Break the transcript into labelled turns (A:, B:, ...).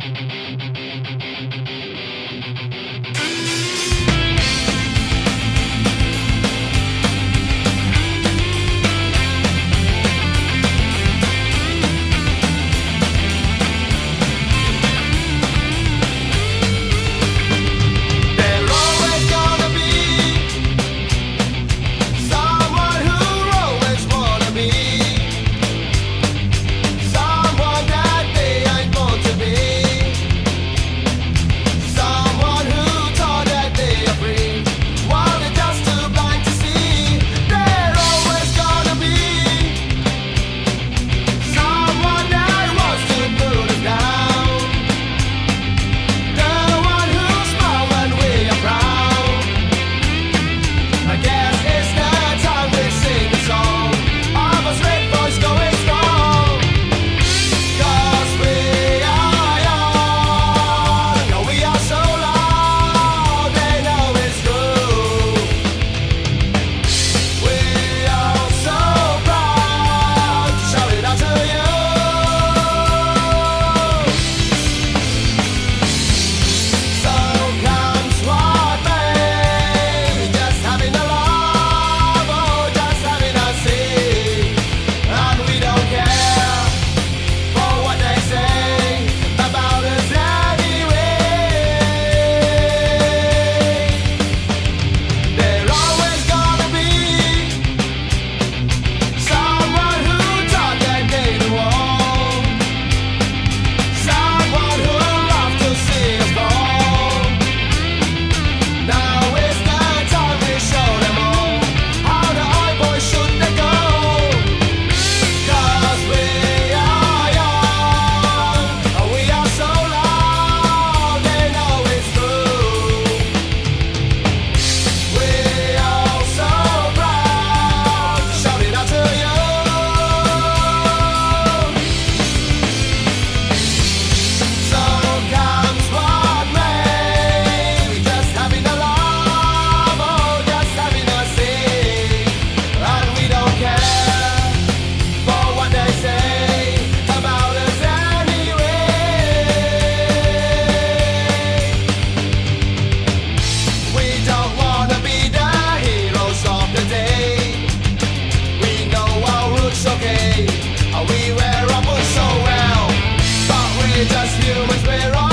A: Thank us humans, we're all.